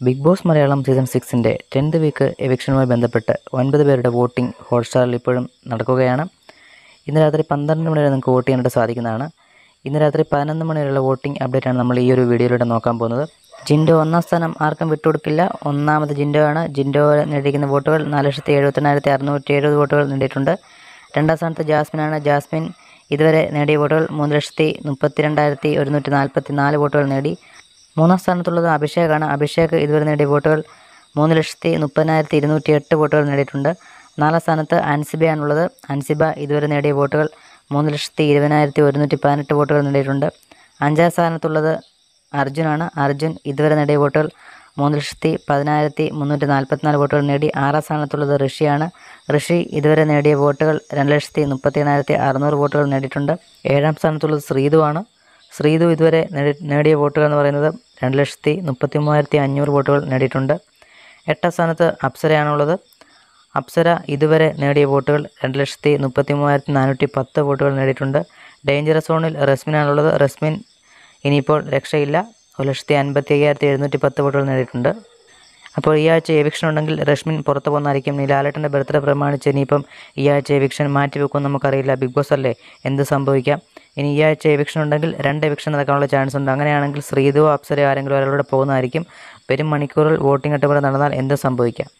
Big Boss Malayalam season സിക്സിന്റെ tenth week എവിക്ഷനുമായി ബന്ധപ്പെട്ട് ഒൻപത് പേരുടെ വോട്ടിംഗ് ഹോട്ട്സ്റ്റാറിൽ ഇപ്പോഴും നടക്കുകയാണ്. ഇന്ന് രാത്രി പന്ത്രണ്ട് മണി വരെ നിങ്ങൾക്ക് വോട്ട് ചെയ്യാനായിട്ട് സാധിക്കുന്നതാണ്. ഇന്ന് രാത്രി പതിനൊന്ന് മണി വരെയുള്ള വോട്ടിംഗ് അപ്ഡേറ്റാണ് നമ്മൾ ഈ ഒരു വീഡിയോയിലൂടെ നോക്കാൻ പോകുന്നത്. ജിൻഡോ ഒന്നാം സ്ഥാനം ആർക്കും വിട്ടുകൊടുക്കില്ല. ഒന്നാമത് ജിൻഡോ ആണ് ജിൻഡോ നേടിയിരിക്കുന്ന വോട്ടുകൾ നാല് ലക്ഷത്തി എഴുപത്തെണ്ണായിരത്തി അറുന്നൂറ്റി എഴുപത് വോട്ടുകൾ നേടിയിട്ടുണ്ട്. രണ്ടാം സ്ഥാനത്ത് ജാസ്മിനാണ്. ജാസ്മിൻ ഇതുവരെ നേടിയ വോട്ടുകൾ മൂന്ന് ലക്ഷത്തി മുപ്പത്തി രണ്ടായിരത്തി ഒരുന്നൂറ്റി നാൽപ്പത്തി നാല് വോട്ടുകൾ നേടി. മൂന്നാം സ്ഥാനത്തുള്ളത് അഭിഷേകാണ്. അഭിഷേക് ഇതുവരെ നേടിയ വോട്ടുകൾ മൂന്ന് ലക്ഷത്തി മുപ്പതിനായിരത്തി ഇരുന്നൂറ്റി എട്ട് വോട്ടുകൾ നേടിയിട്ടുണ്ട്. നാലാം സ്ഥാനത്ത് അൻസിബയാണുള്ളത്. അൻസിബ ഇതുവരെ നേടിയ വോട്ടുകൾ മൂന്ന് ലക്ഷത്തി ഇരുപതിനായിരത്തി ഒരുന്നൂറ്റി പതിനെട്ട് വോട്ടുകൾ നേടിയിട്ടുണ്ട്. അഞ്ചാം സ്ഥാനത്തുള്ളത് അർജുനാണ്. അർജുൻ ഇതുവരെ നേടിയ വോട്ടുകൾ മൂന്ന് ലക്ഷത്തി പതിനായിരത്തി മുന്നൂറ്റി നാൽപ്പത്തിനാല് വോട്ടുകൾ നേടി. ആറാം സ്ഥാനത്തുള്ളത് ഋഷിയാണ്. ഋഷി ഇതുവരെ നേടിയ വോട്ടുകൾ രണ്ട് ലക്ഷത്തി മുപ്പത്തി എണ്ണായിരത്തി അറുന്നൂറ് വോട്ടുകൾ നേടിയിട്ടുണ്ട്. ഏഴാം സ്ഥാനത്തുള്ളത് ശ്രീതുവാണ്. ശ്രീതു ഇതുവരെ നേടി നേടിയ വോട്ടുകൾ എന്ന് പറയുന്നത് രണ്ട് ലക്ഷത്തി മുപ്പത്തി മൂവായിരത്തി അഞ്ഞൂറ് വോട്ടുകൾ നേടിയിട്ടുണ്ട്. എട്ടാം സ്ഥാനത്ത് അപ്സരയാണുള്ളത്. അപ്സര ഇതുവരെ നേടിയ വോട്ടുകൾ രണ്ട് ലക്ഷത്തി മുപ്പത്തി മൂവായിരത്തി നാനൂറ്റി പത്ത് വോട്ടുകൾ നേടിയിട്ടുണ്ട്. ഡേഞ്ചറസ് സോണിൽ റസ്മിനാണുള്ളത്. റസ്മിൻ ഇനിയിപ്പോൾ രക്ഷയില്ല. ഒരു ലക്ഷത്തി അൻപത്തി അയ്യായിരത്തി എഴുന്നൂറ്റി പത്ത് വോട്ടുകൾ നേടിയിട്ടുണ്ട്. അപ്പോൾ ഈ ആഴ്ച എവിക്ഷൻ ഉണ്ടെങ്കിൽ രശ്മിൻ പുറത്ത് പോകുന്നതായിരിക്കും. ലാലേട്ടന്റെ ബർത്ത്ഡേ പ്രമാണിച്ച് ഇനിയിപ്പം ഈ ആഴ്ച എവിക്ഷൻ മാറ്റിവെക്കുമെന്ന് നമുക്കറിയില്ല. ബിഗ് ബോസ് അല്ലേ? എന്ത് സംഭവിക്കാം? ഇനി ഈ ആഴ്ച എവിക്ഷൻ ഉണ്ടെങ്കിൽ രണ്ട് എവിക്ഷൻ നടക്കാനുള്ള ചാൻസ് ഉണ്ട്. അങ്ങനെയാണെങ്കിൽ ശ്രീധുവോ അപ്സരയോ ആരെങ്കിലും ഒരാളൂടെ പോകുന്നതായിരിക്കും. വരും മണിക്കൂറിൽ വോട്ടിംഗ് അട്ടിമറി നടന്നാൽ എന്ത് സംഭവിക്കാം.